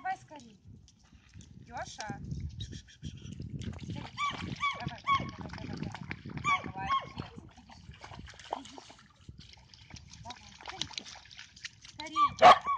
давай скорей. Леша. Давай, давай, давай, давай, давай. Молодец. Иди сюда. Иди сюда. Давай, скорей. Скорей.